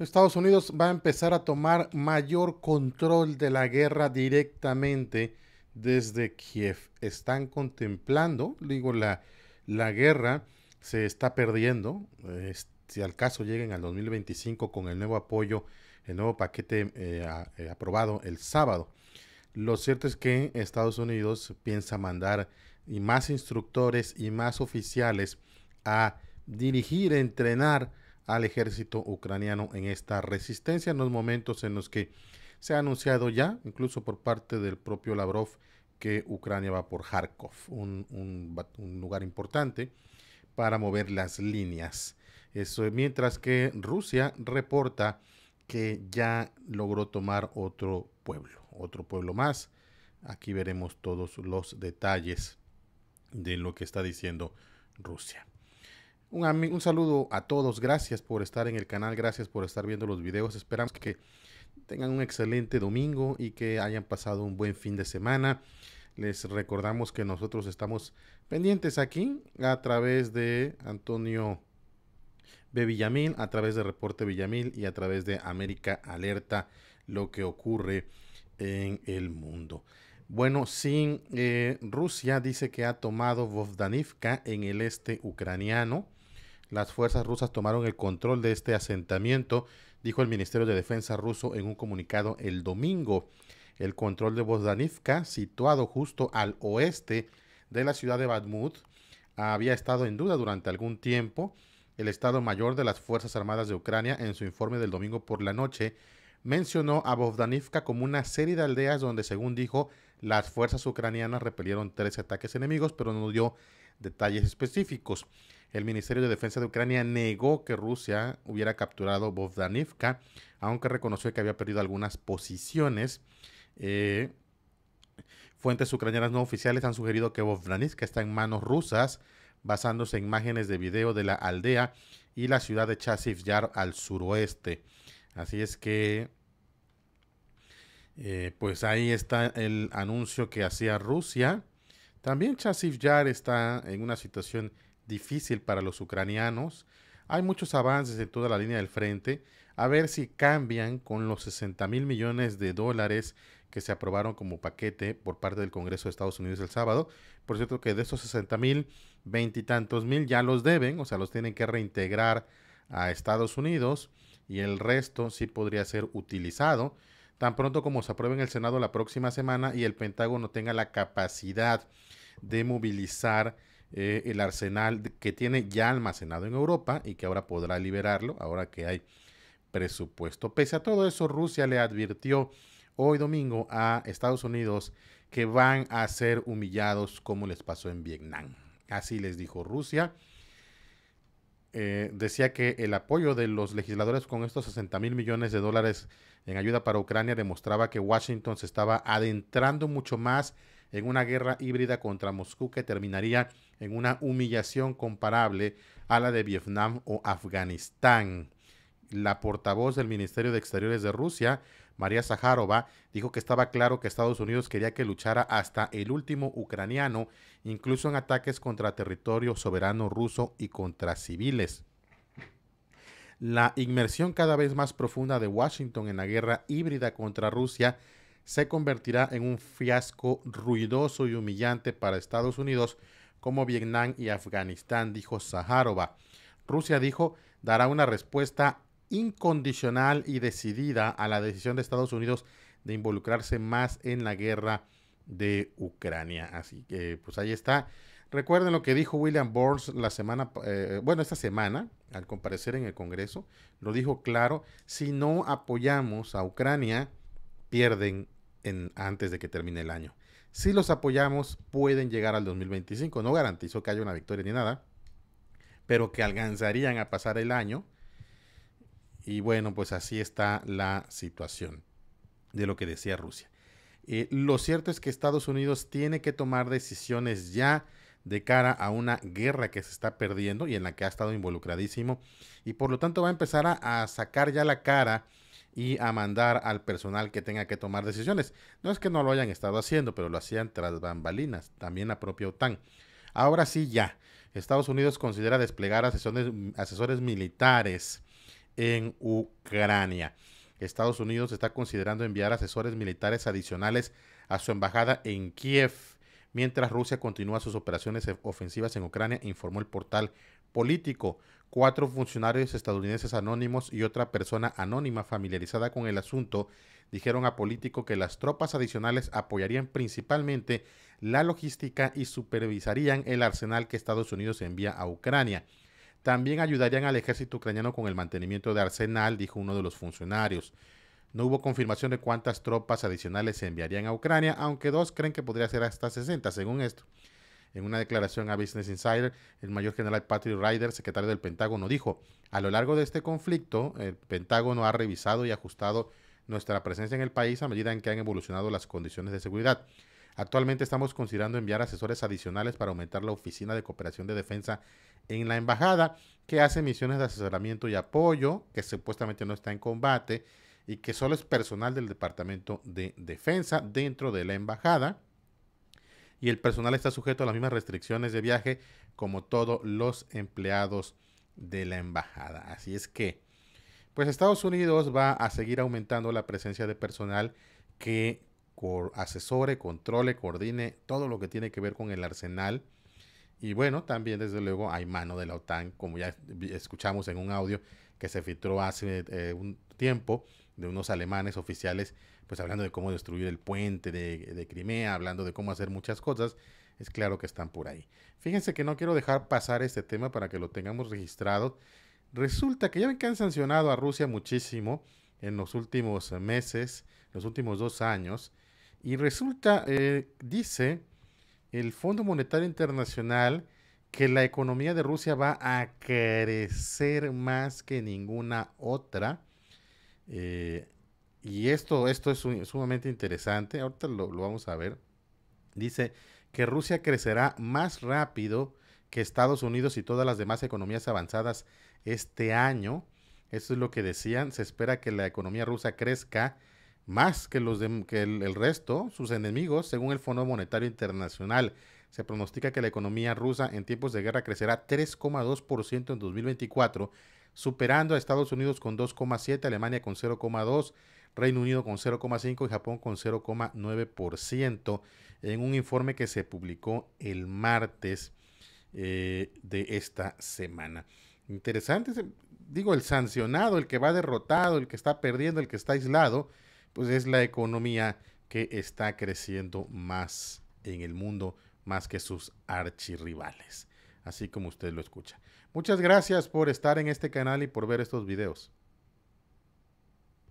Estados Unidos va a empezar a tomar mayor control de la guerra directamente desde Kiev. Están contemplando, digo, la, la guerra se está perdiendo. si al caso lleguen al 2025 con el nuevo apoyo, el nuevo paquete eh, eh, aprobado el sábado. Lo cierto es que Estados Unidos piensa mandar y más instructores y más oficiales a dirigir, entrenar al ejército ucraniano en esta resistencia en los momentos en los que se ha anunciado ya, incluso por parte del propio Lavrov, que Ucrania va por Kharkov, un, lugar importante para mover las líneas. Eso, mientras que Rusia reporta que ya logró tomar otro pueblo, otro pueblo más. Aquí veremos todos los detalles de lo que está diciendo Rusia. Un, saludo a todos, gracias por estar en el canal, gracias por estar viendo los videos. Esperamos que tengan un excelente domingo y que hayan pasado un buen fin de semana. Les recordamos que nosotros estamos pendientes aquí a través de Antonio B. Villamil, a través de Reporte Villamil y a través de América Alerta, lo que ocurre en el mundo. Bueno, sin eh, Rusia dice que ha tomado Vovdanivka en el este ucraniano las fuerzas rusas tomaron el control de este asentamiento, dijo el Ministerio de Defensa ruso en un comunicado el domingo. El control de Bogdanivka, situado justo al oeste de la ciudad de Badmut, había estado en duda durante algún tiempo. El Estado Mayor de las Fuerzas Armadas de Ucrania, en su informe del domingo por la noche, mencionó a Bogdanivka como una serie de aldeas donde, según dijo, las fuerzas ucranianas repelieron tres ataques enemigos, pero no dio detalles específicos. El Ministerio de Defensa de Ucrania negó que Rusia hubiera capturado Bogdanivka, aunque reconoció que había perdido algunas posiciones. Eh, fuentes ucranianas no oficiales han sugerido que Bogdanivka está en manos rusas, basándose en imágenes de video de la aldea y la ciudad de Chasiv Yar al suroeste. Así es que, eh, pues ahí está el anuncio que hacía Rusia. También Chasiv Yar está en una situación difícil para los ucranianos. Hay muchos avances en toda la línea del frente. A ver si cambian con los 60 mil millones de dólares que se aprobaron como paquete por parte del Congreso de Estados Unidos el sábado. Por cierto que de esos 60 mil, veintitantos mil ya los deben, o sea, los tienen que reintegrar a Estados Unidos y el resto sí podría ser utilizado tan pronto como se apruebe en el Senado la próxima semana y el Pentágono tenga la capacidad de movilizar eh, el arsenal que tiene ya almacenado en Europa y que ahora podrá liberarlo, ahora que hay presupuesto. Pese a todo eso, Rusia le advirtió hoy domingo a Estados Unidos que van a ser humillados como les pasó en Vietnam. Así les dijo Rusia. Eh, decía que el apoyo de los legisladores con estos 60 mil millones de dólares en ayuda para Ucrania demostraba que Washington se estaba adentrando mucho más en una guerra híbrida contra Moscú que terminaría en una humillación comparable a la de Vietnam o Afganistán. La portavoz del Ministerio de Exteriores de Rusia, María Zaharova, dijo que estaba claro que Estados Unidos quería que luchara hasta el último ucraniano, incluso en ataques contra territorio soberano ruso y contra civiles. La inmersión cada vez más profunda de Washington en la guerra híbrida contra Rusia se convertirá en un fiasco ruidoso y humillante para Estados Unidos como Vietnam y Afganistán, dijo Zaharova. Rusia dijo dará una respuesta incondicional y decidida a la decisión de Estados Unidos de involucrarse más en la guerra de Ucrania. Así que pues ahí está. Recuerden lo que dijo William Burns la semana, eh, bueno, esta semana, al comparecer en el Congreso, lo dijo claro, si no apoyamos a Ucrania, pierden antes de que termine el año. Si los apoyamos, pueden llegar al 2025. No garantizo que haya una victoria ni nada, pero que alcanzarían a pasar el año. Y bueno, pues así está la situación de lo que decía Rusia. Eh, lo cierto es que Estados Unidos tiene que tomar decisiones ya de cara a una guerra que se está perdiendo y en la que ha estado involucradísimo y por lo tanto va a empezar a sacar ya la cara y a mandar al personal que tenga que tomar decisiones. No es que no lo hayan estado haciendo, pero lo hacían tras bambalinas, también la propia OTAN. Ahora sí ya, Estados Unidos considera desplegar asesores, asesores militares en Ucrania. Estados Unidos está considerando enviar asesores militares adicionales a su embajada en Kiev, mientras Rusia continúa sus operaciones ofensivas en Ucrania, informó el portal político. Cuatro funcionarios estadounidenses anónimos y otra persona anónima familiarizada con el asunto dijeron a Político que las tropas adicionales apoyarían principalmente la logística y supervisarían el arsenal que Estados Unidos envía a Ucrania. También ayudarían al ejército ucraniano con el mantenimiento de arsenal, dijo uno de los funcionarios. No hubo confirmación de cuántas tropas adicionales se enviarían a Ucrania, aunque dos creen que podría ser hasta 60, según esto. En una declaración a Business Insider, el mayor general Patrick Ryder, secretario del Pentágono, dijo, a lo largo de este conflicto, el Pentágono ha revisado y ajustado nuestra presencia en el país a medida en que han evolucionado las condiciones de seguridad. Actualmente estamos considerando enviar asesores adicionales para aumentar la oficina de cooperación de defensa en la embajada, que hace misiones de asesoramiento y apoyo, que supuestamente no está en combate y que solo es personal del Departamento de Defensa dentro de la embajada. Y el personal está sujeto a las mismas restricciones de viaje como todos los empleados de la embajada. Así es que pues Estados Unidos va a seguir aumentando la presencia de personal que asesore, controle, coordine todo lo que tiene que ver con el arsenal. Y bueno, también desde luego hay mano de la OTAN, como ya escuchamos en un audio que se filtró hace eh, un tiempo de unos alemanes oficiales, pues hablando de cómo destruir el puente de, Crimea, hablando de cómo hacer muchas cosas, es claro que están por ahí. Fíjense que no quiero dejar pasar este tema para que lo tengamos registrado. Resulta que ya ven que han sancionado a Rusia muchísimo en los últimos meses, los últimos dos años, y resulta, eh, dice el Fondo Monetario Internacional, que la economía de Rusia va a crecer más que ninguna otra. Eh, y esto, esto es sumamente interesante, ahorita lo vamos a ver. Dice que Rusia crecerá más rápido que Estados Unidos y todas las demás economías avanzadas este año. Eso es lo que decían. Se espera que la economía rusa crezca más que, los que el, resto, sus enemigos, según el Fondo Monetario Internacional. Se pronostica que la economía rusa en tiempos de guerra crecerá 3,2% en 2024, superando a Estados Unidos con 2,7%, Alemania con 0,2%, Reino Unido con 0,5% y Japón con 0,9% en un informe que se publicó el martes eh, de esta semana. Interesante, digo, el sancionado, el que va derrotado, el que está perdiendo, el que está aislado, pues es la economía que está creciendo más en el mundo, más que sus archirrivales, así como usted lo escucha. Muchas gracias por estar en este canal y por ver estos videos.